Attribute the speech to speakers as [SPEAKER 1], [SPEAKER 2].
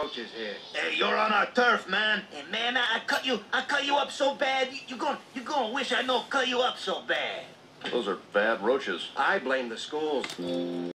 [SPEAKER 1] roaches here.
[SPEAKER 2] Hey, you're on our turf, man. Hey, man, I, I cut you. I cut you up so bad. You, you going you gonna wish I know cut you up so bad.
[SPEAKER 3] Those are bad roaches.
[SPEAKER 1] I blame the schools.